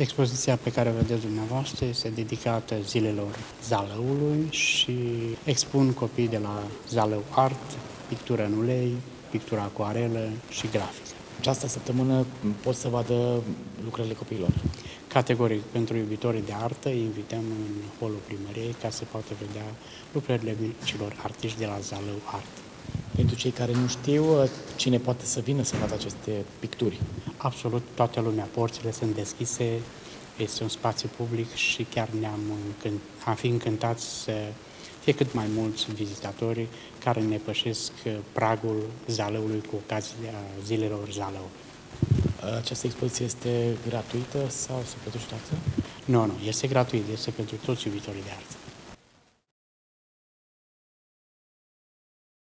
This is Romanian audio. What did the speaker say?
Expoziția pe care o vedeți dumneavoastră este dedicată zilelor Zalăului și expun copii de la Zalău Art, pictură în ulei, pictura acuarelă și grafică. Această săptămână pot să vadă lucrările copiilor. Categoric, pentru iubitorii de artă, invităm în holul primăriei ca să poată vedea lucrările micilor artiști de la Zalău Art. Pentru cei care nu știu, cine poate să vină să vadă aceste picturi? Absolut toată lumea, porțile sunt deschise, este un spațiu public și chiar ne-am încânt, am fi încântați să fie cât mai mulți vizitatori care ne pășesc pragul Zalăului cu ocazia zilelor Zalăului. Această expoziție este gratuită sau se plătește taxă? Nu, nu, este gratuit, este pentru toți iubitorii de artă.